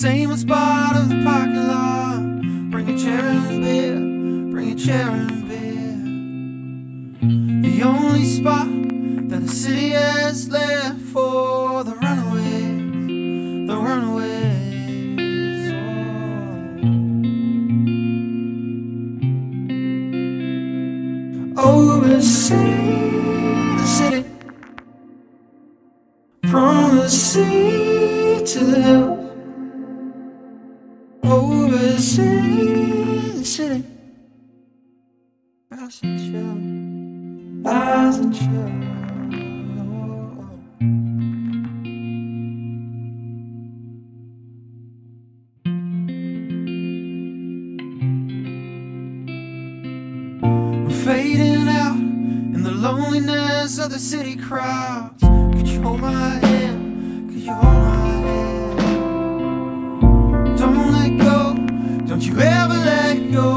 same old spot of the parking lot. Bring a chair and a beer, bring a chair and a beer. The only spot that the city has left for the runaways, the runaways. Oh. The city from the sea to the city. Rise and chill, and fading out in the loneliness of the city crowds. Could you hold my hand? Don't let go, don't you ever let go.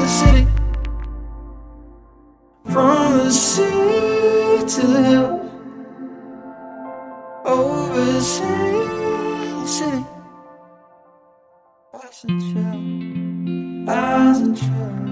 The city from the sea to the hills. Oversee the city. Rise and chill, rise and chill.